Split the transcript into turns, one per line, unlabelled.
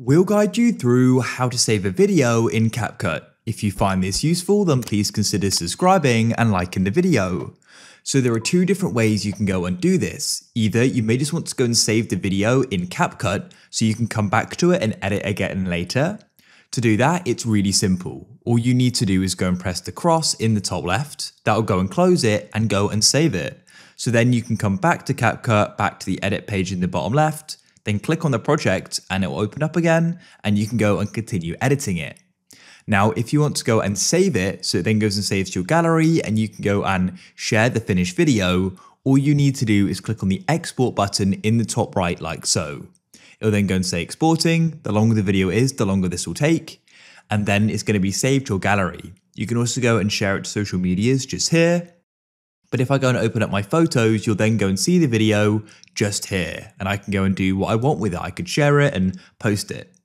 We'll guide you through how to save a video in CapCut. If you find this useful, then please consider subscribing and liking the video. So there are two different ways you can go and do this. Either you may just want to go and save the video in CapCut so you can come back to it and edit again later. To do that, it's really simple. All you need to do is go and press the cross in the top left. That'll go and close it and go and save it. So then you can come back to CapCut, back to the edit page in the bottom left, then click on the project and it will open up again and you can go and continue editing it. Now, if you want to go and save it, so it then goes and saves to your gallery and you can go and share the finished video, all you need to do is click on the export button in the top right like so. It'll then go and say exporting. The longer the video is, the longer this will take. And then it's going to be saved to your gallery. You can also go and share it to social medias just here. But if I go and open up my photos, you'll then go and see the video just here. And I can go and do what I want with it. I could share it and post it.